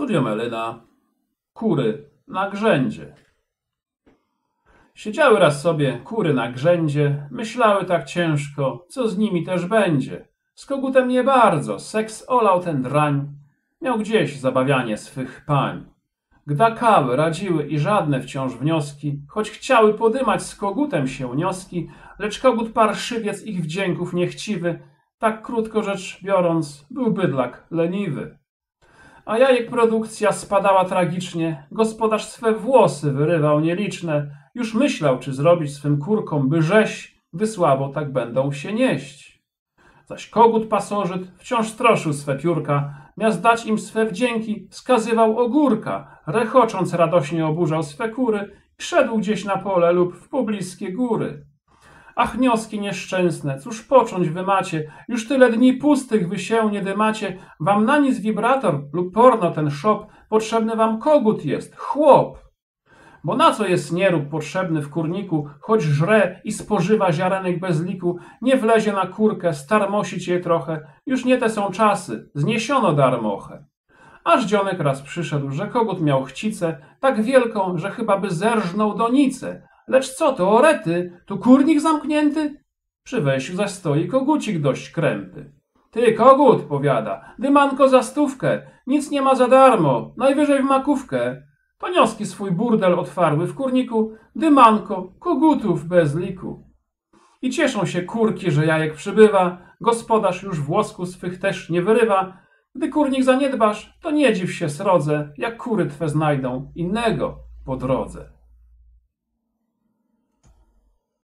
Studio Melyna, kury na grzędzie. Siedziały raz sobie kury na grzędzie, myślały tak ciężko, co z nimi też będzie. Z kogutem nie bardzo, seks olał ten drań, miał gdzieś zabawianie swych pań. Gdakały, radziły i żadne wciąż wnioski, choć chciały podymać z kogutem się nioski, lecz kogut parszywiec ich wdzięków niechciwy, tak krótko rzecz biorąc, był bydlak leniwy. A jajek produkcja spadała tragicznie, gospodarz swe włosy wyrywał nieliczne, już myślał, czy zrobić swym kurkom, by rzeź, gdy słabo tak będą się nieść. Zaś kogut pasożyt wciąż stroszył swe piórka, miast dać im swe wdzięki, wskazywał ogórka, rechocząc radośnie oburzał swe kury. Szedł gdzieś na pole lub w pobliskie góry. Ach, wnioski nieszczęsne, cóż począć wy macie? Już tyle dni pustych wy się nie dymacie. Wam na nic wibrator lub porno ten szop, potrzebny wam kogut jest, chłop. Bo na co jest nierób potrzebny w kurniku, choć żre i spożywa ziarenek bez liku, nie wlezie na kurkę, starmosić je trochę, już nie te są czasy, zniesiono darmochę. Aż dzionek raz przyszedł, że kogut miał chcicę, tak wielką, że chyba by zerżnął donicę. Lecz co to, orety, tu kurnik zamknięty? Przy wejściu zaś stoi kogucik dość krępy. Ty, kogut, powiada, dymanko za stówkę, nic nie ma za darmo, najwyżej w makówkę. Ponioski swój burdel otwarły w kurniku, dymanko, kogutów bez liku. I cieszą się kurki, że jajek przybywa, gospodarz już włosku swych też nie wyrywa. Gdy kurnik zaniedbasz, to nie dziw się srodze, jak kury twe znajdą innego po drodze.